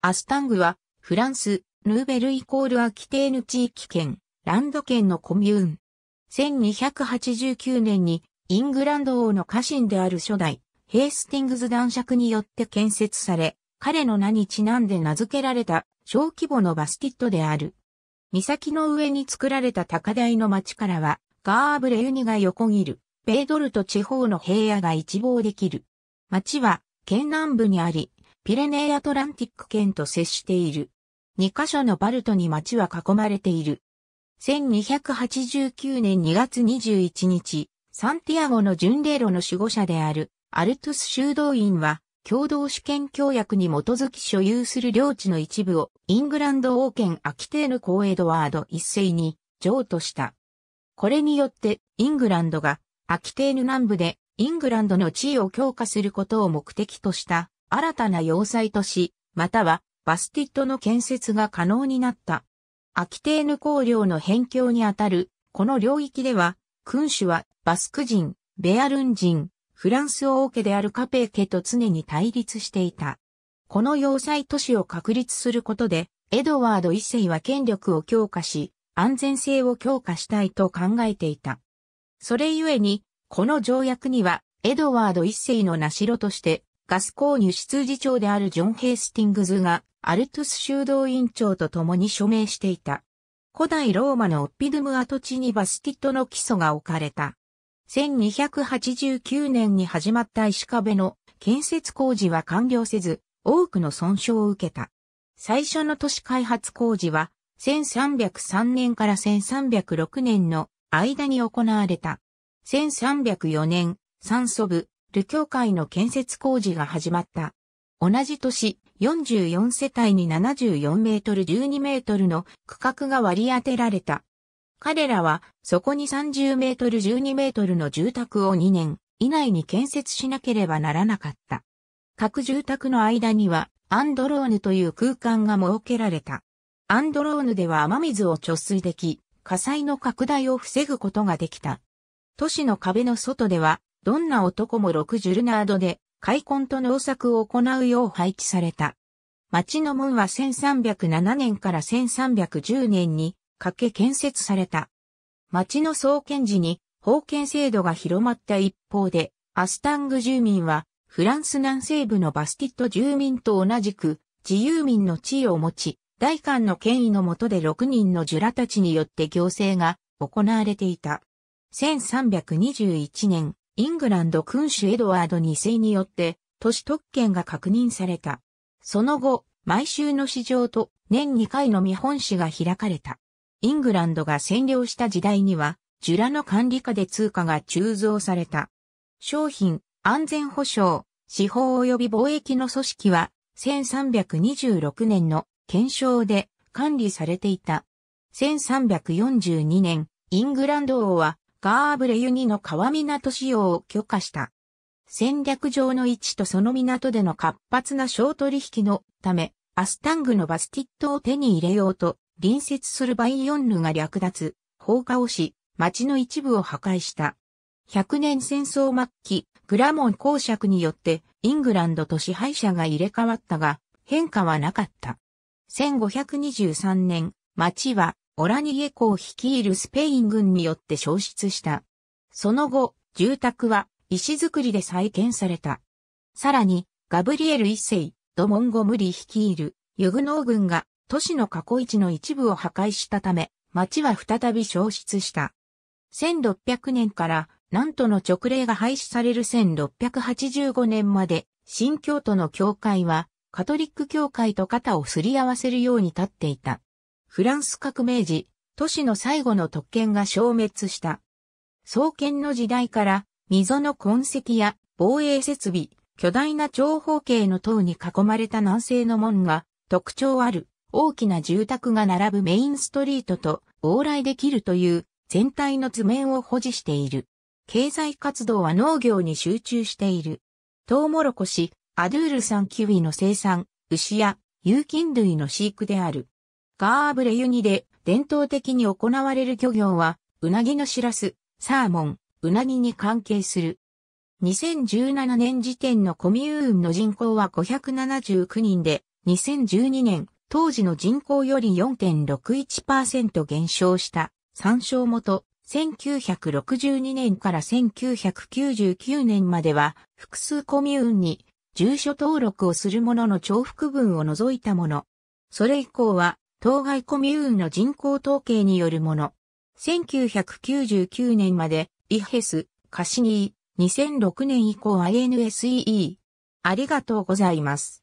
アスタングは、フランス、ヌーベルイコールアキテーヌ地域圏、ランド県のコミューン。1289年に、イングランド王の家臣である初代、ヘイスティングズ男爵によって建設され、彼の名にちなんで名付けられた小規模のバスティットである。岬の上に作られた高台の町からは、ガーブレユニが横切る、ベードルト地方の平野が一望できる。町は、県南部にあり、ピレネーアトランティック県と接している。2カ所のバルトに町は囲まれている。1289年2月21日、サンティアゴの巡礼路の守護者であるアルトゥス修道院は共同主権協約に基づき所有する領地の一部をイングランド王権アキテーヌ公エドワード一世に譲渡した。これによってイングランドがアキテーヌ南部でイングランドの地位を強化することを目的とした新たな要塞都市、またはバスティットの建設が可能になった。アキテーヌ公領の辺境にあたるこの領域では君主はバスク人、ベアルン人、フランス王家であるカペー家と常に対立していた。この要塞都市を確立することで、エドワード一世は権力を強化し、安全性を強化したいと考えていた。それゆえに、この条約には、エドワード一世の名城として、ガス購入出次長であるジョン・ヘイスティングズが、アルトゥス修道院長と共に署名していた。古代ローマのオッピドゥム跡地にバスティットの基礎が置かれた。1289年に始まった石壁の建設工事は完了せず、多くの損傷を受けた。最初の都市開発工事は、1303年から1306年の間に行われた。1304年、酸素部、ル教会の建設工事が始まった。同じ年、44世帯に74メートル12メートルの区画が割り当てられた。彼らはそこに30メートル12メートルの住宅を2年以内に建設しなければならなかった。各住宅の間にはアンドローヌという空間が設けられた。アンドローヌでは雨水を貯水でき、火災の拡大を防ぐことができた。都市の壁の外では、どんな男も6ジュルナードで開墾と農作を行うよう配置された。町の門は1307年から1310年にかけ建設された。町の創建時に封建制度が広まった一方で、アスタング住民はフランス南西部のバスティット住民と同じく自由民の地位を持ち、大官の権威の下で6人のジュラたちによって行政が行われていた。1321年、イングランド君主エドワード2世によって都市特権が確認された。その後、毎週の市場と年2回の見本市が開かれた。イングランドが占領した時代には、ジュラの管理下で通貨が鋳造された。商品、安全保障、司法及び貿易の組織は、1326年の検証で管理されていた。1342年、イングランド王はガーブレユニの川港使用を許可した。戦略上の位置とその港での活発な小取引のため、アスタングのバスティットを手に入れようと隣接するバイヨンヌが略奪、放火をし、町の一部を破壊した。百年戦争末期、グラモン公爵によってイングランドと支配者が入れ替わったが、変化はなかった。1523年、町はオラニエ公率いるスペイン軍によって消失した。その後、住宅は石造りで再建された。さらに、ガブリエル一世、ドモンゴムリ率いるユグノー軍が都市の過去市の一部を破壊したため、町は再び消失した。1600年から南都の直令が廃止される1685年まで、新京都の教会はカトリック教会と肩をすり合わせるように立っていた。フランス革命時、都市の最後の特権が消滅した。創建の時代から溝の痕跡や防衛設備、巨大な長方形の塔に囲まれた南西の門が特徴ある大きな住宅が並ぶメインストリートと往来できるという全体の図面を保持している。経済活動は農業に集中している。トウモロコシ、アドゥール産キウイの生産、牛や有菌類の飼育である。ガーブレユニで伝統的に行われる漁業は、うなぎのしらす、サーモン、うなぎに関係する。2017年時点のコミューンの人口は579人で、2012年、当時の人口より4.61%減少した参照元、1962年から1999年までは複数コミューンに住所登録をする者の重複分を除いたもの。それ以降は当該コミューンの人口統計によるもの。1999年までイヘス、カシニー、2006年以降 INSEE。ありがとうございます。